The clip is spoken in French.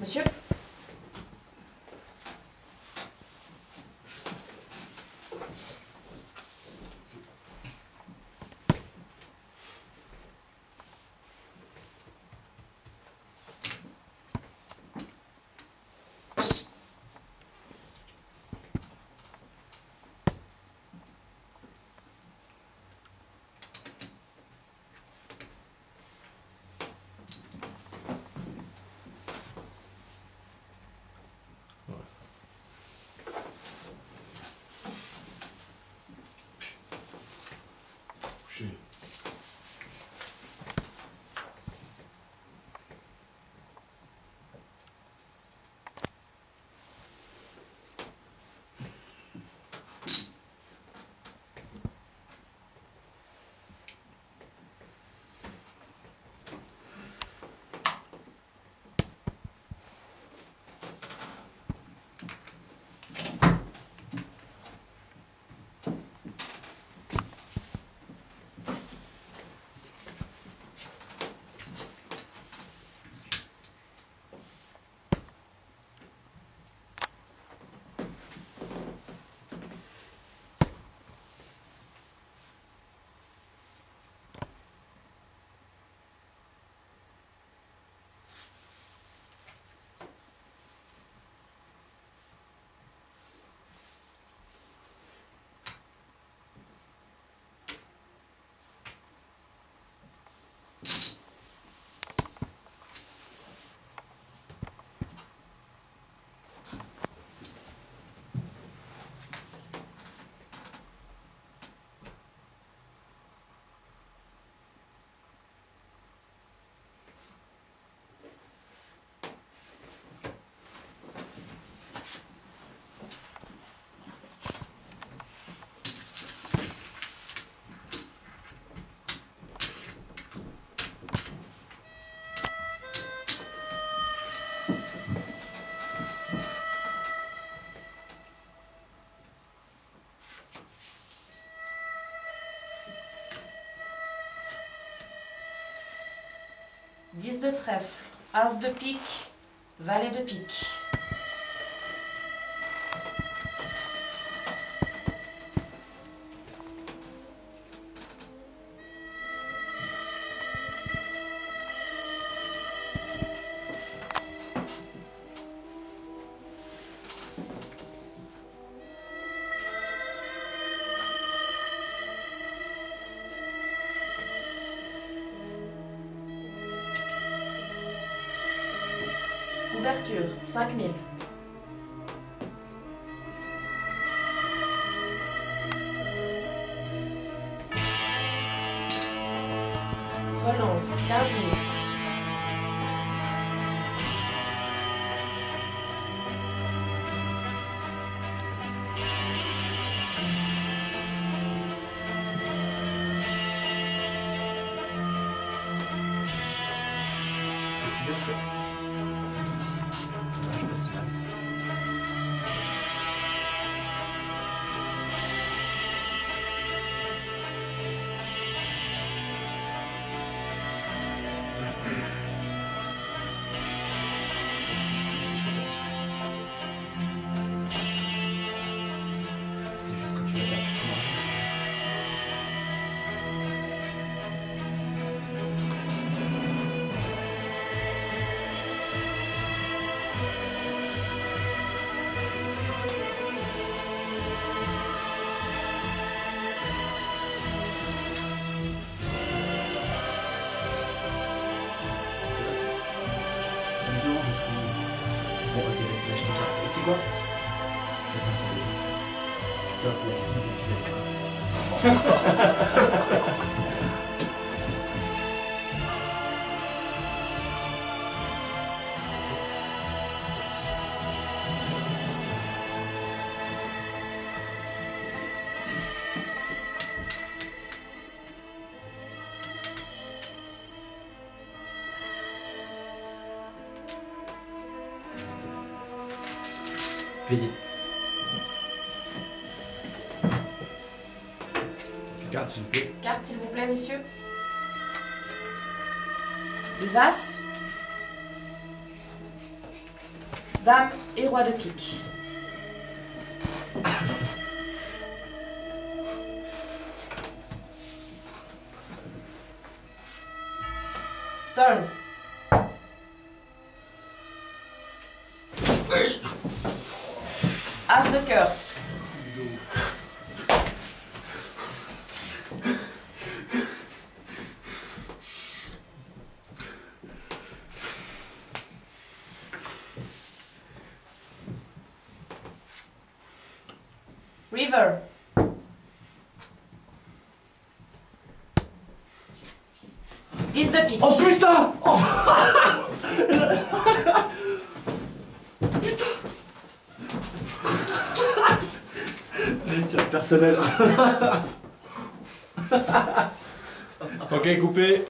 Monsieur 10 de trèfle, as de pique, valet de pique. Ouverture, 5000. Relance, 15 000. C'est Bon, ok, vas-y, là, je t'écarte. Et tu sais quoi Je te fais un Payé. Carte, s'il vous plaît. Carte, s'il vous plaît, messieurs. Les As. Dame et Roi de pique. Turn. As de cœur. River. Dix de pique. Oh putain oh. Personnel. Ok, coupé.